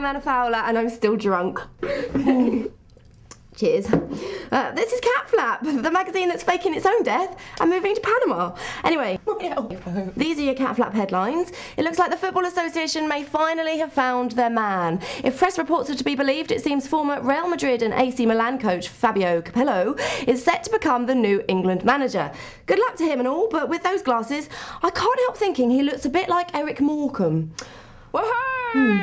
Anna Fowler, and I'm still drunk. Cheers. Uh, this is Catflap, the magazine that's faking its own death and moving to Panama. Anyway, these are your Catflap headlines. It looks like the Football Association may finally have found their man. If press reports are to be believed, it seems former Real Madrid and AC Milan coach Fabio Capello is set to become the new England manager. Good luck to him and all, but with those glasses, I can't help thinking he looks a bit like Eric Morecambe. Hmm.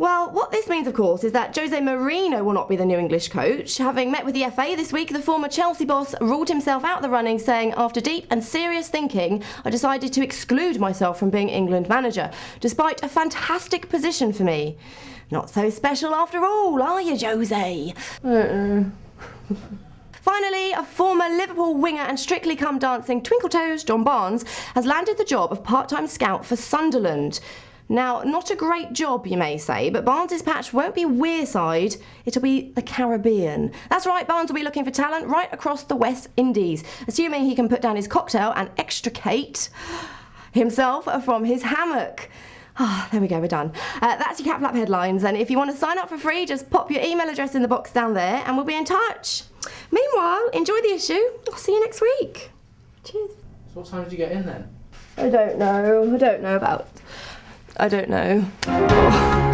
Well, what this means, of course, is that Jose Mourinho will not be the new English coach. Having met with the FA this week, the former Chelsea boss ruled himself out of the running, saying, After deep and serious thinking, I decided to exclude myself from being England manager, despite a fantastic position for me. Not so special after all, are you, Jose? Uh-uh. Finally, a former Liverpool winger and strictly come dancing twinkle toes, John Barnes, has landed the job of part time scout for Sunderland. Now, not a great job, you may say, but Barnes's patch won't be Wearside, it'll be the Caribbean. That's right, Barnes will be looking for talent right across the West Indies, assuming he can put down his cocktail and extricate himself from his hammock. Ah, there we go, we're done. Uh, that's your Catflap headlines, and if you want to sign up for free, just pop your email address in the box down there and we'll be in touch. Meanwhile, enjoy the issue. I'll see you next week. Cheers. So what time did you get in then? I don't know. I don't know about. I don't know.